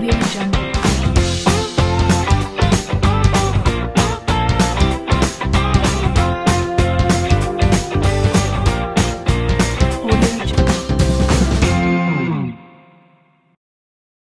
Audio Jungle.